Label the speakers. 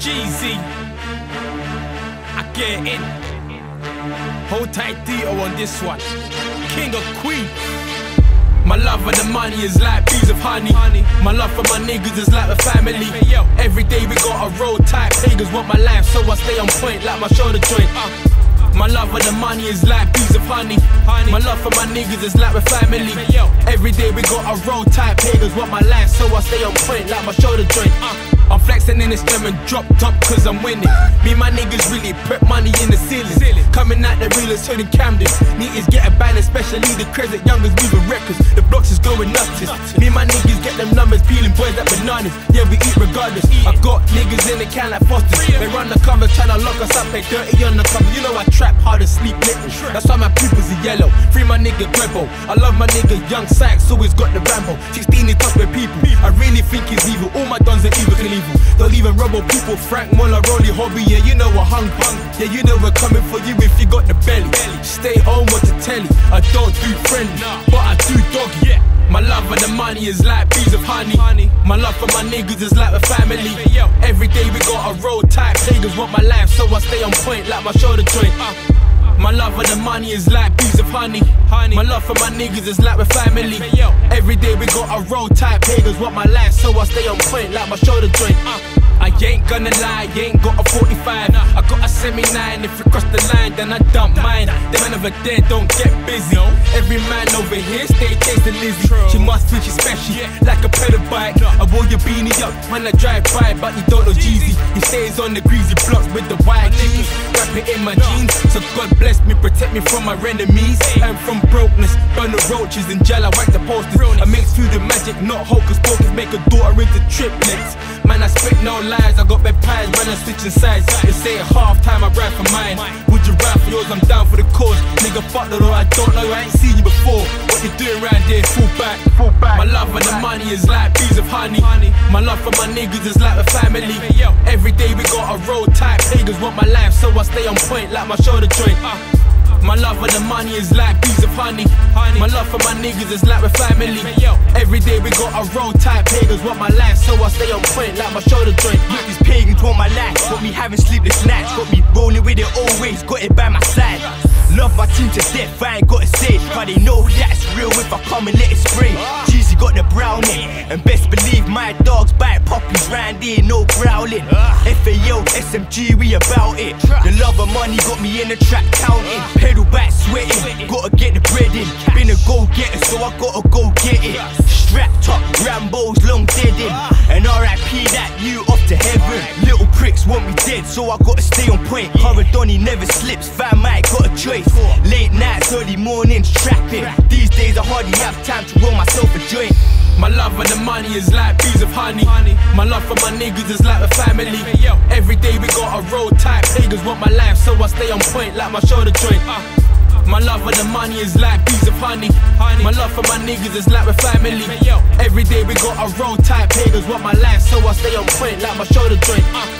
Speaker 1: Gheezy. I get in. Hold tight Dio on this one. King of Queen. My love for the money is like bees of honey. My love for my niggas is like a family. Every day we got a roll tight. Niggas want my life, so I stay on point like my shoulder joint. Uh. My love for the money is like bees of honey. My love for my niggas is like a family. Every day we got a roll tight. Niggas want my life, so I stay on point like my shoulder joint. Uh. I'm flexing in this gem and drop top cause I'm winning. Me my niggas really put money in the ceiling. Coming out the realest turning Camden. Niggas get a ban, especially the crazy youngers moving records. The is going nuts. Me my niggas get them numbers peeling boys like bananas. Yeah, we eat regardless. I got niggas in the can like Foster's. They run the cover trying to lock us up, they dirty on the cover. You know I trap hard and sleep little. That's why my pupils are yellow. Free my nigga Grebo. I love my nigga Young Sykes, always got the Rambo. 16 he touch with people. I really think he's evil. All my dons are evil, can evil. Don't even rubble people, Frank Muller, Rolly Hobby. Yeah, you know we're hung, hung. Yeah, you know we're coming for you if you got the belly. Stay home, what watch the telly. I don't do friendly, but I do doggy. Yeah. My love for the money is like bees of honey. My love for my niggas is like a family. Every day we got a road tight. Niggas want my life, so I stay on point like my shoulder joint. Uh. My love for the money is like bees of honey. honey. My love for my niggas is like a family. Every day we got a roll tight. Niggas want my life, so I stay on point like my shoulder joint. Uh. I ain't gonna lie, you ain't got a 45. I got a semi 9. If you cross the line, then I don't mind. The man over there don't get busy. Every man over here stay chasing Lizzie. She must think she's special, like a pedal bike. I wore your beanie up when I drive by, but you don't know Gheezy. He stays on the greasy blocks with the white niggas. It in my jeans, so God bless me, protect me from my enemies and from brokenness. Burn the roaches and jail, I wipe the posters. I mix through the magic, not hocus pocus. Make a daughter into triplets. Man, I spit no lies, I got bad pies, when I'm switching sides. They say at half time I ride for mine. Would you ride for yours? I'm down for the cause. Nigga, fuck the law, I don't know, I ain't seen you before. What you doing round there? Full back, full back. My love for the money is like bees of honey. My love for my niggas is like a family. Every day we got a road type, Pagans want my life, I stay on point like my shoulder joint. Uh. My love for the money is like bees of honey. My love for my niggas is like a family. Every day we got a roll tight. Pagans want my life, so I stay on point like my shoulder joint.
Speaker 2: Look, these pagans want my life. Got me having sleepless nights. Got me rolling with it always. Got it by my side. Love my team to death, I ain't gotta say. But they know that's real if I come and let it spray. Got the brown in. And best believe my dogs bite puppies round here, no growling. FAO, SMG, we about it. The love of money got me in the trap counting. Pedal back sweating, gotta get the bread in. Been a go getter, so I gotta go get it. Strapped up, Rambo's long dead in. So I gotta stay on point. Caradoni never slips, fam, I got a choice. Late nights, early mornings, trapping. These days I hardly have time to roll myself a joint.
Speaker 1: My love for the money is like bees of honey. My love for my niggas is like a family. Every day we got a road type. Pagans want my life, so I stay on point like my shoulder joint. My love for the money is like bees of honey. My love for my niggas is like a family. Every day we got a road type. Pagans want my life, so I stay on point like my shoulder joint.